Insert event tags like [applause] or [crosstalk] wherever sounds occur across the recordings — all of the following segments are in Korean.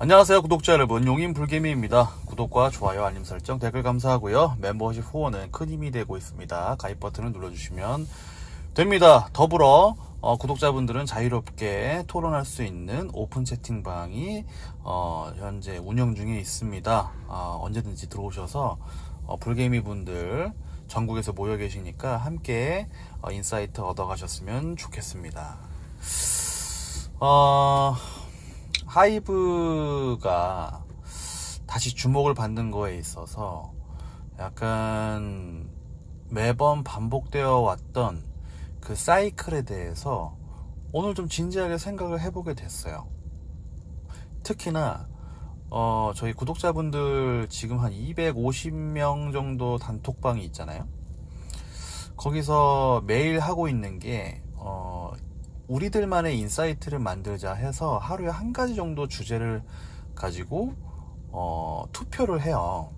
안녕하세요 구독자 여러분. 용인 불개미입니다. 구독과 좋아요 알림 설정 댓글 감사하고요. 멤버십 후원은 큰 힘이 되고 있습니다. 가입 버튼을 눌러주시면 됩니다. 더불어 어, 구독자분들은 자유롭게 토론할 수 있는 오픈 채팅방이 어, 현재 운영 중에 있습니다. 어, 언제든지 들어오셔서 어, 불개미 분들 전국에서 모여 계시니까 함께 어, insight 얻어 가셨으면 좋겠습니다. 어, 하이브가 다시 주목을 받는 거에 있어서 약간 매번 반복되어 왔던 그 사이클에 대해서 오늘 좀 진지하게 생각을 해보게 됐어요. 특히나 어, 저희 구독자분들 지금 한 250명 정도 단톡방이 있잖아요. 거기서 매일 하고 있는 게 어, 우리들만의 insight를 만들자 해서 하루에 한 가지 정도 주제를 가지고 어, 투표를 해요.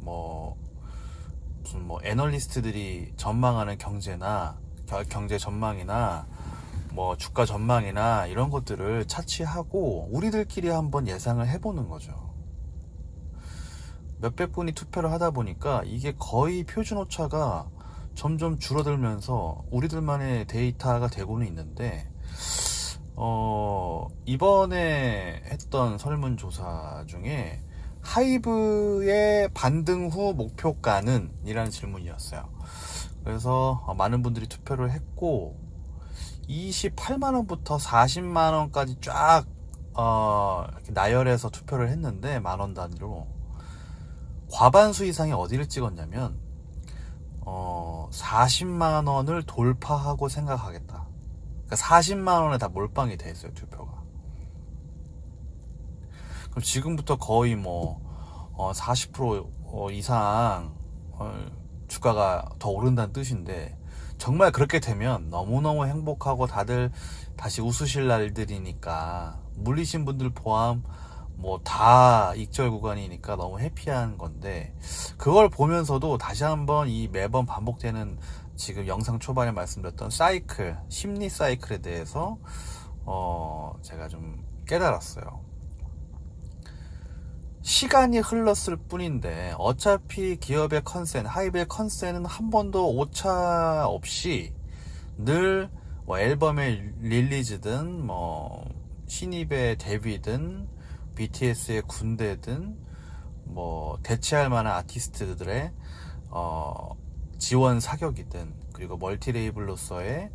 뭐 무슨 뭐 애널리스트들이 전망하는 경제나 경제 전망이나 뭐 주가 전망이나 이런 것들을 차치하고 우리들끼리 한번 예상을 해보는 거죠. 몇백 분이 투표를 하다 보니까 이게 거의 표준 오차가 점점 줄어들면서 우리들만의 데이터가 되고는 있는데 어, 이번에 했던 설문조사 중에 하이브의 반등 후 목표가는 이라는 질문이었어요. 그래서 많은 분들이 투표를 했고 28만원부터 40만원까지 쫙 어, 나열해서 투표를 했는데 만원 단위로 과반수 이상이 어디를 찍었냐면 어, 40만 원을 돌파하고 생각하겠다. 그러니까 40만 원에 다 몰빵이 돼 있어요, 투표가. 그럼 지금부터 거의 뭐, 어, 40% 어, 이상, 어, 주가가 더 오른다는 뜻인데, 정말 그렇게 되면 너무너무 행복하고 다들 다시 웃으실 날들이니까, 물리신 분들 포함, 뭐 다 익절 구간이니까 너무 해피한 건데 그걸 보면서도 다시 한번 이 매번 반복되는 지금 영상 초반에 말씀드렸던 사이클 심리 사이클에 대해서 어 제가 좀 깨달았어요. 시간이 흘렀을 뿐인데 어차피 기업의 컨센 하이브의 컨센은 한 번도 오차 없이 늘 뭐 앨범의 릴리즈든 뭐 신입의 데뷔든 BTS의 군대든 뭐 대체할 만한 아티스트들의 어 지원 사격이든 그리고 멀티 레이블로서의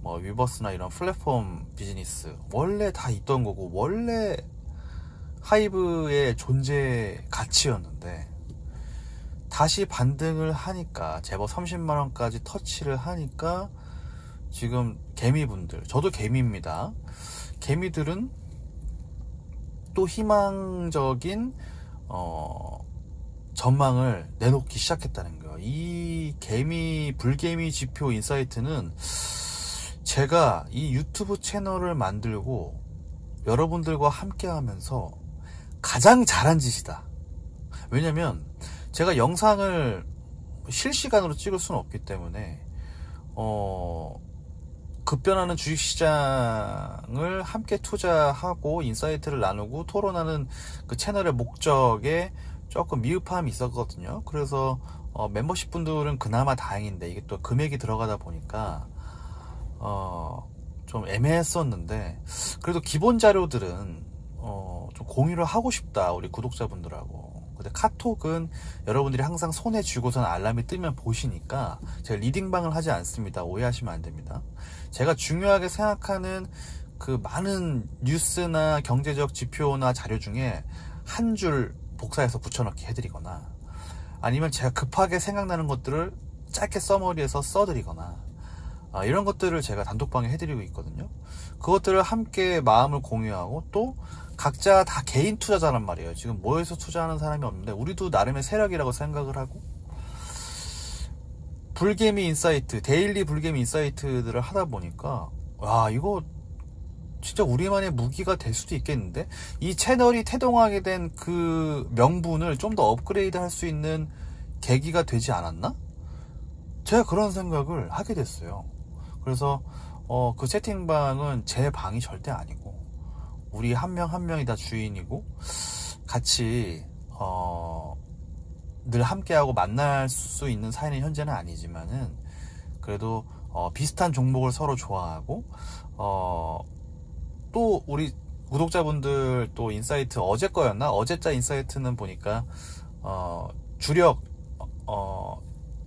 뭐 위버스나 이런 플랫폼 비즈니스 원래 다 있던 거고 원래 하이브의 존재 가치였는데 다시 반등을 하니까 제법 30만 원까지 터치를 하니까 지금 개미분들 저도 개미입니다 개미들은 또 희망적인 어, 전망을 내놓기 시작했다는 거예요. 이 개미 불개미 지표 인사이트는 제가 이 유튜브 채널을 만들고 여러분들과 함께 하면서 가장 잘한 짓이다. 왜냐면 제가 영상을 실시간으로 찍을 수는 없기 때문에 어 급변하는 주식시장을 함께 투자하고 insight를 나누고 토론하는 그 채널의 목적에 조금 미흡함이 있었거든요. 그래서 어, 멤버십 분들은 그나마 다행인데 이게 또 금액이 들어가다 보니까 어, 좀 애매했었는데 그래도 기본 자료들은 어, 좀 공유를 하고 싶다 우리 구독자분들하고 근데 카톡은 여러분들이 항상 손에 쥐고선 알람이 뜨면 보시니까 제가 리딩방을 하지 않습니다. 오해하시면 안 됩니다. 제가 중요하게 생각하는 그 많은 뉴스나 경제적 지표나 자료 중에 한 줄 복사해서 붙여넣기 해드리거나 아니면 제가 급하게 생각나는 것들을 짧게 써머리해서 써드리거나 아, 이런 것들을 제가 단톡방에 해드리고 있거든요. 그것들을 함께 마음을 공유하고 또 각자 다 개인 투자자란 말이에요. 지금 모여서 투자하는 사람이 없는데 우리도 나름의 세력이라고 생각을 하고 불개미 insight, daily 불개미 insight들을 하다 보니까 와 이거 진짜 우리만의 무기가 될 수도 있겠는데 이 채널이 태동하게 된 그 명분을 좀 더 업그레이드 할 수 있는 계기가 되지 않았나? 제가 그런 생각을 하게 됐어요. 그래서 어, 그 채팅방은 제 방이 절대 아니고 우리 한 명한 명이 다 주인이고 같이 어, 늘 함께하고 만날 수 있는 사이는 현재는 아니지만은 그래도 어, 비슷한 종목을 서로 좋아하고 어, 또 우리 구독자분들 또 insight 어제 거였나 어제자 insight는 보니까 어, 주력 어,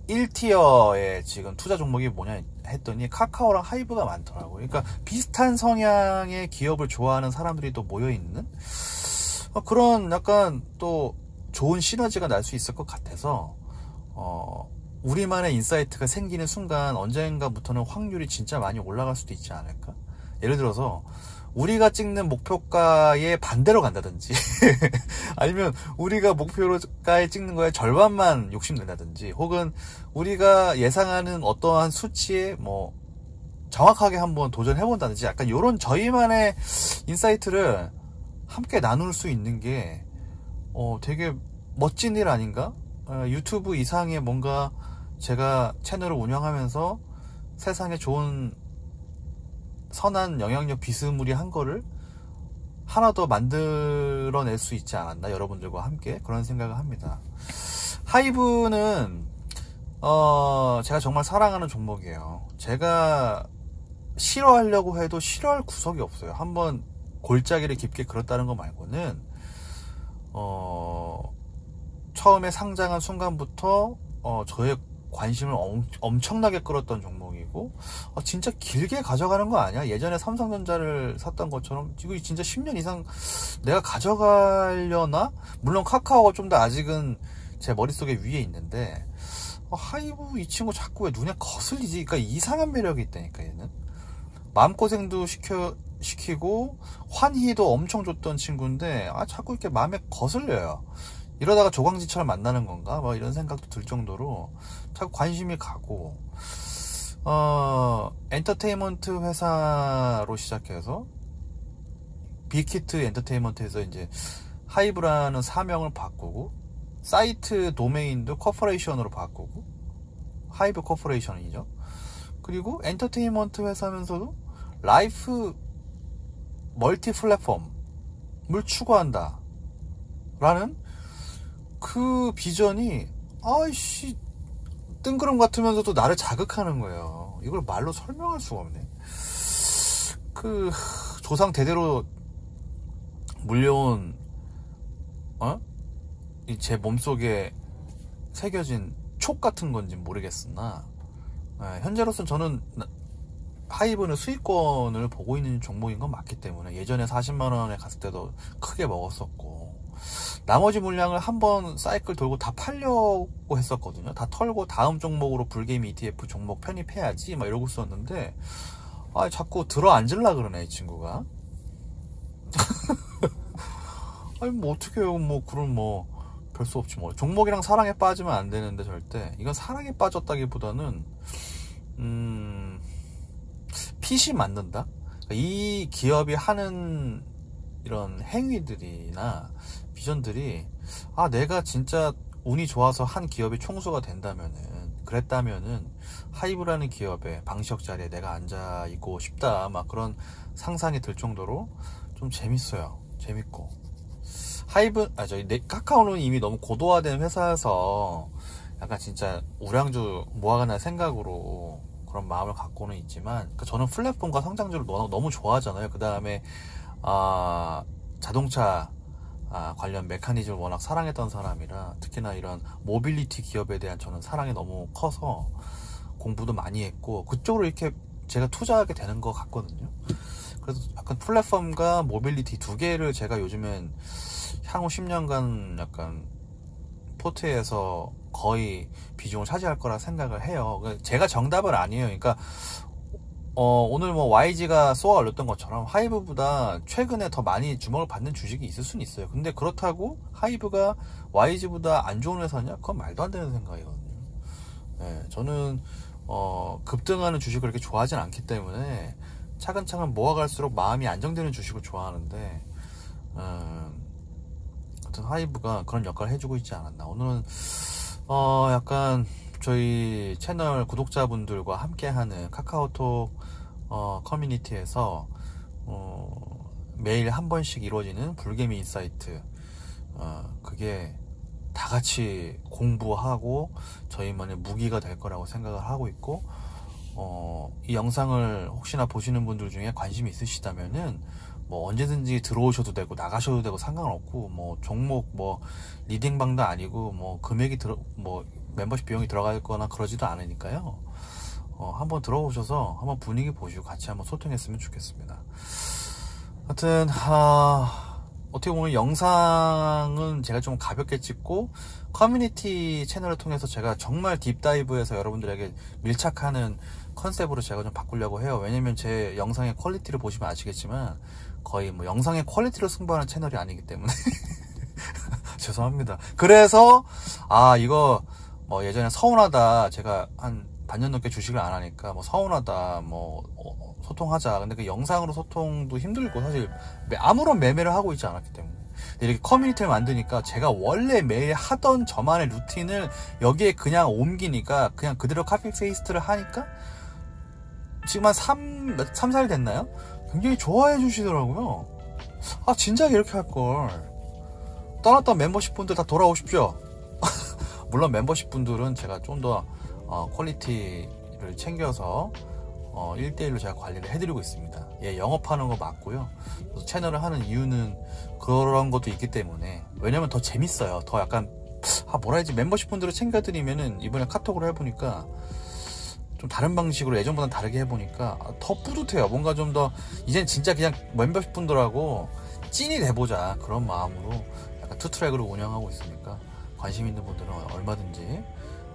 1 tier의 지금 투자 종목이 뭐냐 했더니 카카오랑 하이브가 많더라고요. 그러니까 비슷한 성향의 기업을 좋아하는 사람들이 또 모여 있는 어, 그런 약간 또 좋은 시너지가 날 수 있을 것 같아서 어, 우리만의 insight가 생기는 순간 언젠가부터는 확률이 진짜 많이 올라갈 수도 있지 않을까? 예를 들어서 우리가 찍는 목표가의 반대로 간다든지 [laughs] 아니면 우리가 목표가에 찍는 거에 절반만 욕심낸다든지 혹은 우리가 예상하는 어떠한 수치에 뭐 정확하게 한번 도전해 본다든지 약간 이런 저희만의 insight를 함께 나눌 수 있는 게 어, 되게 멋진 일 아닌가? 어, 유튜브 이상의 뭔가 제가 채널을 운영하면서 세상에 좋은 선한 영향력 비스무리한 거를 하나 더 만들어낼 수 있지 않았나 여러분들과 함께 그런 생각을 합니다. 하이브는 어 제가 정말 사랑하는 종목이에요. 제가 싫어하려고 해도 싫어할 구석이 없어요. 한번 골짜기를 깊게 그렸다는 거 말고는 어 처음에 상장한 순간부터 어 저의 관심을 엄, 청나게 끌었던 종목이고 어, 진짜 길게 가져가는 거 아니야? 예전에 삼성전자를 샀던 것처럼 지금 진짜 10년 이상 내가 가져가려나? 물론 카카오가 좀 더 아직은 제 머릿속에 위에 있는데 어, 하이브 이 친구 자꾸 왜 눈에 거슬리지? 그러니까 이상한 매력이 있다니까 얘는 마음고생도 시켜 시키고 환희도 엄청 줬던 친구인데 아 자꾸 이렇게 마음에 거슬려요. 이러다가 조광지처럼 만나는 건가? 뭐 이런 생각도 들 정도로 자꾸 관심이 가고 어 엔터테인먼트 회사로 시작해서 빅히트 엔터테인먼트에서 이제 하이브라는 사명을 바꾸고 사이트 도메인도 corporation으로 바꾸고 하이브 커퍼레이션이죠. 그리고 엔터테인먼트 회사면서도 life multi 플랫폼을 추구한다. 라는 그 비전이 아이씨 뜬구름 같으면서도 나를 자극하는 거예요. 이걸 말로 설명할 수가 없네. 그 조상 대대로 물려온 어? 제 몸속에 새겨진 촉 같은 건지 모르겠으나 네, 현재로서는 저는 하이브는 수익권을 보고 있는 종목인 건 맞기 때문에 예전에 40만 원에 갔을 때도 크게 먹었었고 나머지 물량을 한 번 사이클 돌고 다 팔려고 했었거든요. 다 털고 다음 종목으로 불게임 ETF 종목 편입해야지 막 이러고 있었는데 아 자꾸 들어 앉을라 그러네 이 친구가. [laughs] 아니 뭐 어떻게 해요 뭐 그런 뭐 별 수 없지 뭐 종목이랑 사랑에 빠지면 안 되는데 절대 이건 사랑에 빠졌다기보다는 음 핏이 맞는다. 그러니까 이 기업이 하는 이런 행위들이나 비전들이 아 내가 진짜 운이 좋아서 한 기업이 총수가 된다면은 그랬다면은 하이브라는 기업의 방시혁 자리에 내가 앉아 있고 싶다 막 그런 상상이 들 정도로 좀 재밌어요. 재밌고. 하이브 아 저희 내 카카오는 이미 너무 고도화된 회사여서 약간 진짜 우량주 모아가는 생각으로 그런 마음을 갖고는 있지만 그러니까 저는 플랫폼과 성장주를 너무 좋아하잖아요. 그 다음에 아 자동차 아, 관련 메커니즘을 워낙 사랑했던 사람이라 특히나 이런 모빌리티 기업에 대한 저는 사랑이 너무 커서 공부도 많이 했고 그쪽으로 이렇게 제가 투자하게 되는 것 같거든요. 그래서 약간 플랫폼과 모빌리티 두 개를 제가 요즘엔 향후 10년간 약간 port에서 거의 비중을 차지할 거라 생각을 해요. 제가 정답은 아니에요. 그러니까 어, 오늘 뭐 YG가 쏘아 올렸던 것처럼 하이브보다 최근에 더 많이 주목을 받는 주식이 있을 수는 있어요. 근데 그렇다고 하이브가 YG보다 안 좋은 회사냐? 그건 말도 안 되는 생각이거든요. 네, 저는 어, 급등하는 주식을 그렇게 좋아하진 않기 때문에 차근차근 모아갈수록 마음이 안정되는 주식을 좋아하는데 음, 하이브가 그런 역할을 해주고 있지 않았나. 오늘은 어, 약간 저희 채널 구독자분들과 함께하는 카카오톡 어, 커뮤니티에서 어, 매일 한 번씩 이루어지는 불개미 insight 어, 그게 다 같이 공부하고 저희만의 무기가 될 거라고 생각을 하고 있고 어, 이 영상을 혹시나 보시는 분들 중에 관심이 있으시다면은 뭐 언제든지 들어오셔도 되고 나가셔도 되고 상관없고 뭐 종목 뭐 리딩방도 아니고 뭐 금액이 들어 뭐 멤버십 비용이 들어갈 거나 그러지도 않으니까요. 어, 한번 들어오셔서 한번 분위기 보시고 같이 한번 소통했으면 좋겠습니다. 하여튼 아, 어떻게 보면 영상은 제가 좀 가볍게 찍고 커뮤니티 채널을 통해서 제가 정말 deep dive해서 여러분들에게 밀착하는 concept으로 제가 좀 바꾸려고 해요. 왜냐면 제 영상의 quality를 보시면 아시겠지만 거의 뭐 영상의 quality로 승부하는 채널이 아니기 때문에 [laughs] 죄송합니다. 그래서 아 이거 뭐 예전에 서운하다 제가 한 반년 넘게 주식을 안 하니까 뭐 서운하다 뭐 어, 소통하자. 근데 그 영상으로 소통도 힘들고 사실 아무런 매매를 하고 있지 않았기 때문에. 이렇게 커뮤니티를 만드니까 제가 원래 매일 하던 저만의 루틴을 여기에 그냥 옮기니까 그냥 그대로 copy paste를 하니까 지금 한 3, 3, 4일 됐나요? 굉장히 좋아해 주시더라고요. 아 진작 이렇게 할걸. 떠났던 멤버십 분들 다 돌아오십시오. [laughs] 물론 멤버십 분들은 제가 좀 더 어, quality를 챙겨서 어, 1대1로 제가 관리를 해드리고 있습니다. 예, 영업하는 거 맞고요. 채널을 하는 이유는 그런 것도 있기 때문에 왜냐면 더 재밌어요. 더 약간 아 뭐라 해야지 멤버십 분들을 챙겨드리면은 이번에 카톡으로 해보니까 좀 다른 방식으로 예전보다 다르게 해보니까 더 뿌듯해요. 뭔가 좀 더 이젠 진짜 그냥 멤버십 분들하고 찐이 돼보자 그런 마음으로 약간 투트랙으로 운영하고 있으니까 관심 있는 분들은 얼마든지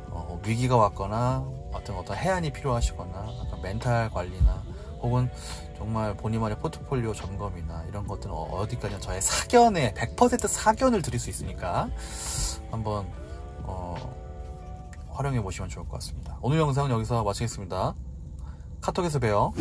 어, 위기가 왔거나 어떤 어떤 해안이 필요하시거나 멘탈 관리나 혹은 정말 본인만의 포트폴리오 점검이나 이런 것들은 어디까지나 저의 사견에 100% 사견을 드릴 수 있으니까 한번 어, 활용해 보시면 좋을 것 같습니다. 오늘 영상은 여기서 마치겠습니다. 카톡에서 봬요.